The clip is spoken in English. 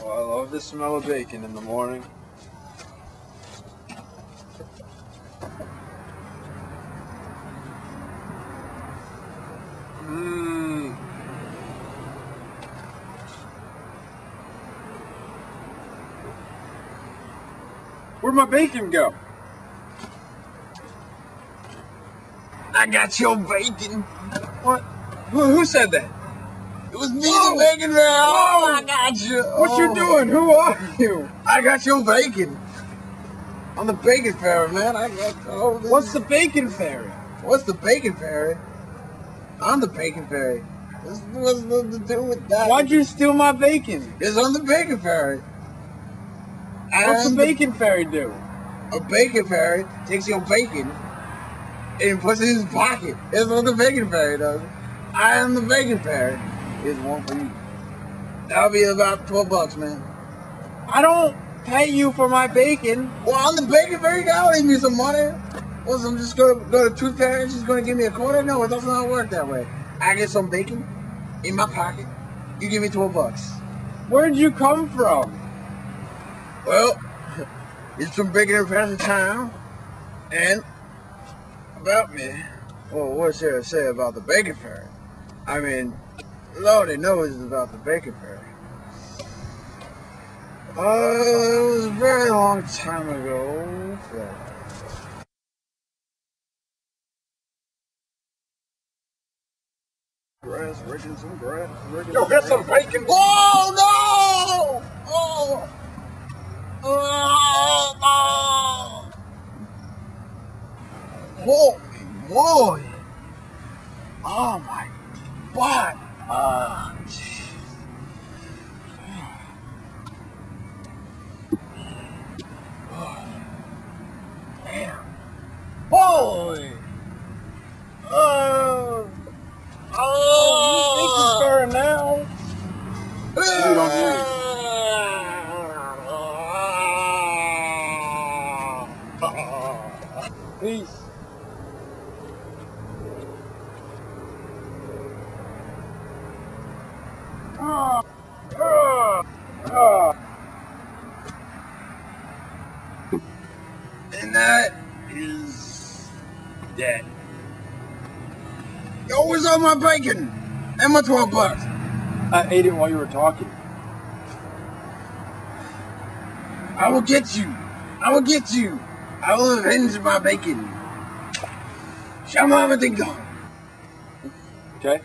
Oh, I love the smell of bacon in the morning. Mmm. Where'd my bacon go? I got your bacon. What? Who, who said that? It was me, Whoa. the bacon man. Oh, I got you. What Oh. you doing? Who are you? I got your bacon. I'm the bacon fairy, man. I got oh, this- What's the bacon fairy? what's the bacon fairy? I'm the bacon fairy. This what's nothing to do with that. Why'd you steal my bacon? It's on the bacon fairy. What's the bacon fairy do? A bacon fairy takes your bacon and puts it in his pocket. That's what the bacon fairy does. I am the bacon fairy. Here's one for you. That'll be about 12 bucks, man. I don't pay you for my bacon. Well, I'm the bacon fairy. Y'all leave me some money. Well, I'm just gonna go to Tooth Fairy and she's gonna give me a quarter? No, it doesn't work that way. I get some bacon in my pocket. You give me 12 bucks. Where'd you come from? Well, it's from bacon and Pastor Town. And about me. Well, what's there to say about the bacon fairy? I mean, Lordy knows about the bacon fairy. Uh, it was a very long time ago. Grass, raking some grass. Raking Yo, get some bacon. Oh, no! Oh! Oh, no! Holy moly! Oh, my butt! Ah. Oh, Damn. Oh! Oh! Peace. And that is that. Yo, where's all my bacon? And my 12 bucks. I ate it while you were talking. I will get you. I will get you. I will avenge my bacon. Shama ding dong. Okay?